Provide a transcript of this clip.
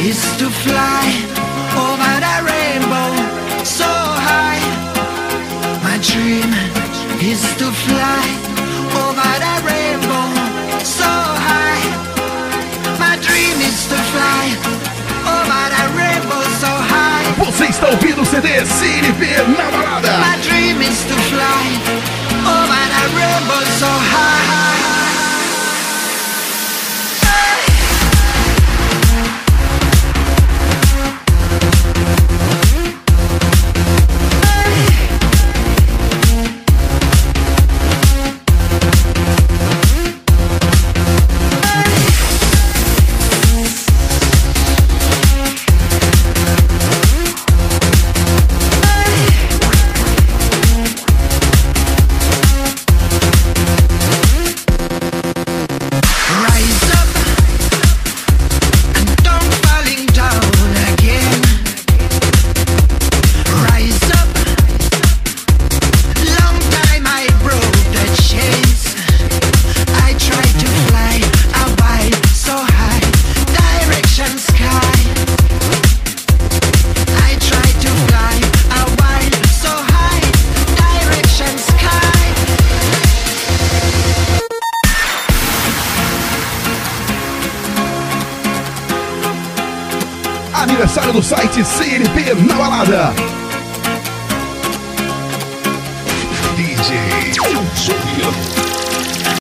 is to fly over the rainbow so high. My dream is to fly over the rainbow so high. My dream is to fly over the rainbow so high. Você está ouvindo o CD na Aniversário do site CNP na balada. DJ Júnior.